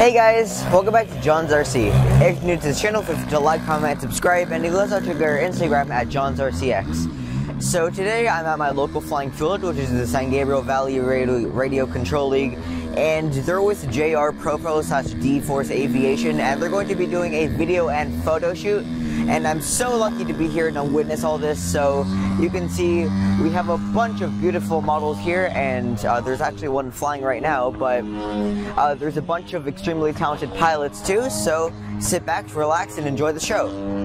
Hey guys, welcome back to Jon's RC. If you're new to this channel, feel free to like, comment, subscribe, and can also check our Instagram at Jon's RCX. So today I'm at my local flying field, which is the San Gabriel Valley Radio, Radio Control League, and they're with JR Propo slash D-Force Aviation, and they're going to be doing a video and photo shoot and I'm so lucky to be here and witness all this. So you can see we have a bunch of beautiful models here, and uh, there's actually one flying right now, but uh, there's a bunch of extremely talented pilots too. So sit back, relax, and enjoy the show.